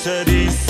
said